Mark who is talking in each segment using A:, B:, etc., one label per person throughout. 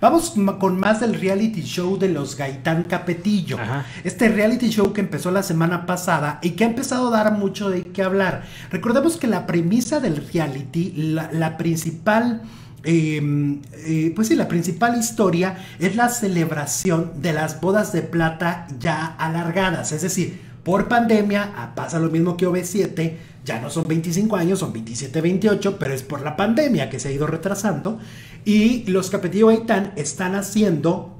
A: Vamos con más del reality show de los Gaitán Capetillo. Este reality show que empezó la semana pasada y que ha empezado a dar mucho de qué hablar. Recordemos que la premisa del reality, la, principal... Em, eh, pues sí, la principal historia es la celebración de las bodas de plata ya alargadas, es decir, por pandemia ah, pasa lo mismo que OV7, ya no son 25 años, son 27, 28, pero es por la pandemia que se ha ido retrasando. Y los Capetillo Gaitán están haciendo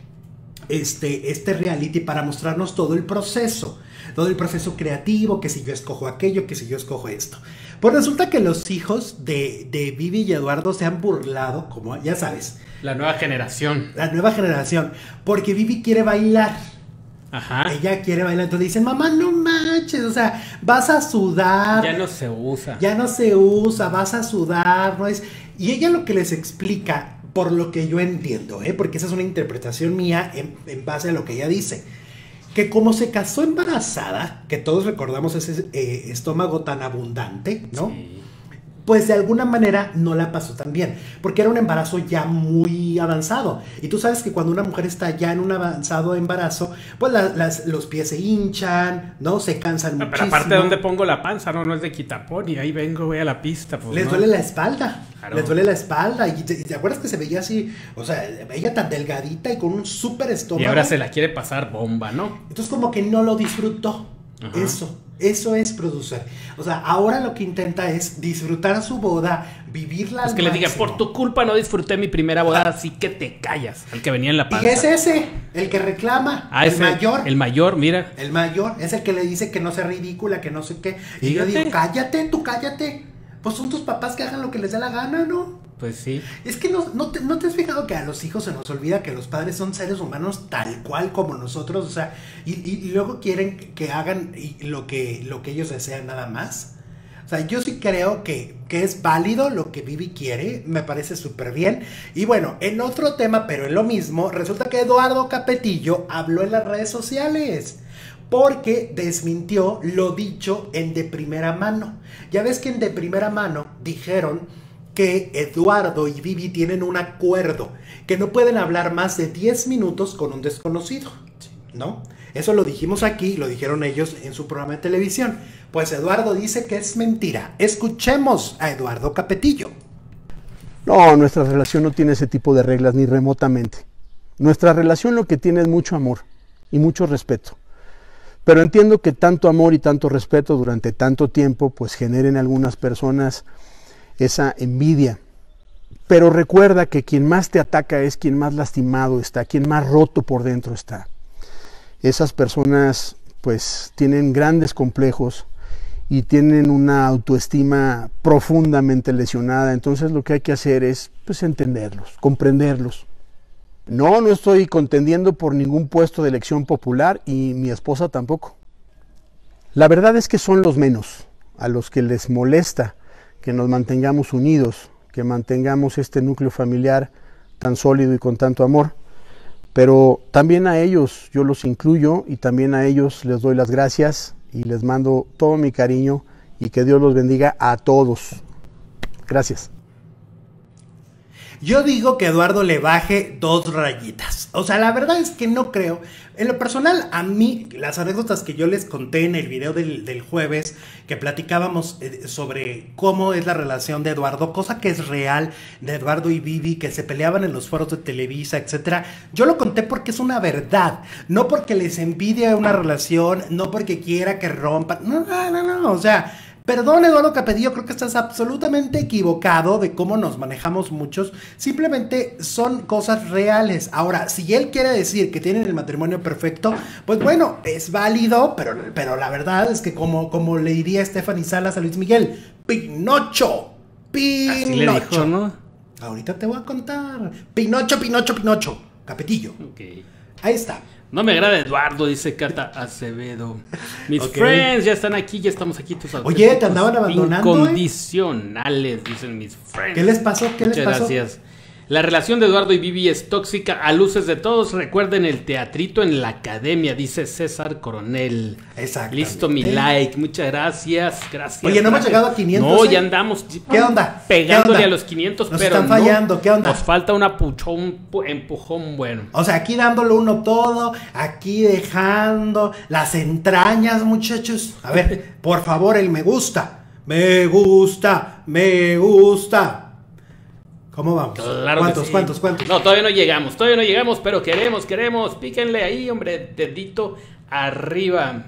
A: este, este reality para mostrarnos todo el proceso, todo el proceso creativo, que si yo escojo aquello, que si yo escojo esto. Pues resulta que los hijos de, de Vivi y Eduardo se han burlado, como ya sabes.
B: La nueva generación.
A: La nueva generación, porque Vivi quiere bailar.
B: Ajá.
A: Ella quiere bailar. Entonces dicen, mamá, no manches. O sea, vas a sudar.
B: Ya no se usa.
A: Ya no se usa, vas a sudar. No es. Y ella lo que les explica, por lo que yo entiendo, ¿eh? porque esa es una interpretación mía en, base a lo que ella dice. Que como se casó embarazada, que todos recordamos ese eh, estómago tan abundante, ¿no? Pues de alguna manera no la pasó tan bien, porque era un embarazo ya muy avanzado. Y tú sabes que cuando una mujer está ya en un avanzado embarazo, pues los pies se hinchan, ¿no? Se cansan
B: mucho. Pero aparte, ¿dónde pongo la panza? No, no es de quitapón y ahí vengo, voy a la pista. Pues,
A: Les duele la espalda. Les duele la espalda. Y te, acuerdas que se veía así, o sea, veía tan delgadita y con un súper estómago.
B: Y ahora se la quiere pasar bomba, ¿no?
A: Entonces como que no lo disfrutó. Eso. Eso es producir. O sea, ahora lo que intenta es disfrutar su boda, vivirla.
B: Es que le diga, por tu culpa no disfruté mi primera boda, así que te callas. El que venía en la panza.
A: Y es ese, el que reclama.
B: Ah, el mayor. El mayor, mira.
A: El mayor, es el que le dice que no sea ridícula, que no sé qué. Y yo digo, cállate, tú cállate. Pues son tus papás que hagan lo que les dé la gana, ¿no?
B: Pues sí.
A: Es que no, no, te, has fijado que a los hijos se nos olvida que los padres son seres humanos tal cual como nosotros, o sea, y, luego quieren que hagan lo que, lo que ellos desean nada más. O sea, yo sí creo que, que es válido lo que Vivi quiere, me parece súper bien. Y bueno, en otro tema, pero en lo mismo, resulta que Eduardo Capetillo habló en las redes sociales porque desmintió lo dicho en de primera mano. Ya ves que en de primera mano dijeron que Eduardo y Vivi tienen un acuerdo, que no pueden hablar más de 10 minutos con un desconocido, ¿no? Eso lo dijimos aquí, lo dijeron ellos en su programa de televisión. Pues Eduardo dice que es mentira. Escuchemos a Eduardo Capetillo.
C: No, nuestra relación no tiene ese tipo de reglas ni remotamente. Nuestra relación lo que tiene es mucho amor y mucho respeto. Pero entiendo que tanto amor y tanto respeto durante tanto tiempo pues generen algunas personas esa envidia. Pero recuerda que quien más te ataca es quien más lastimado está, quien más roto por dentro está. Esas personas pues tienen grandes complejos y tienen una autoestima profundamente lesionada. Entonces lo que hay que hacer es pues entenderlos, comprenderlos. No, no estoy contendiendo por ningún puesto de elección popular y mi esposa tampoco. La verdad es que son los menos a los que les molesta que nos mantengamos unidos, que mantengamos este núcleo familiar tan sólido y con tanto amor. Pero también a ellos yo los incluyo y también a ellos les doy las gracias y les mando todo mi cariño y que Dios los bendiga a todos. Gracias.
A: Yo digo que Eduardo le baje dos rayitas. O sea, la verdad es que no creo. En lo personal, a mí, las anécdotas que yo les conté en el video del, jueves, que platicábamos eh, sobre cómo es la relación de Eduardo, cosa que es real de Eduardo y Vivi, que se peleaban en los foros de Televisa, etcétera. Yo lo conté porque es una verdad. No porque les envidie una relación, no porque quiera que rompan. No, no, no, no. O sea Perdón, Eduardo Capedillo, creo que estás absolutamente equivocado de cómo nos manejamos muchos. Simplemente son cosas reales. Ahora, si él quiere decir que tienen el matrimonio perfecto, pues bueno, es válido, pero, pero la verdad es que como, como le diría Stephanie Salas a Luis Miguel, Pinocho. Pinocho. ¿no? Ahorita te voy a contar. Pinocho, Pinocho, Pinocho. Capetillo. Ahí está.
B: No me agrada Eduardo, dice Cata Acevedo. Mis friends ya están aquí, ya estamos aquí. Tus
A: Oye, te andaban abandonando.
B: ¿eh? Incondicionales, dicen mis friends.
A: ¿Qué les pasó? ¿Qué les
B: pasó? gracias. La relación de Eduardo y Vivi es tóxica a luces de todos. Recuerden el teatrito en la academia, dice César Coronel.
A: Exacto.
B: Listo mi like. Muchas gracias. Gracias.
A: Oye, no hemos llegado a 500.
B: No,
A: ¿eh?
B: ya andamos.
A: ¿Qué onda?
B: Pegándole
A: ¿Qué onda?
B: a los 500,
A: Nos
B: pero
A: están
B: no.
A: fallando, ¿qué onda?
B: Nos falta una puchón, un pu- empujón bueno.
A: O sea, aquí dándole uno todo, aquí dejando las entrañas, muchachos. A ver, por favor, el me gusta. Me gusta, me gusta. ¿Cómo vamos?
B: Claro
A: ¿Cuántos,
B: sí.
A: cuántos, cuántos?
B: No, todavía no llegamos, todavía no llegamos, pero queremos, queremos. Píquenle ahí, hombre, dedito arriba.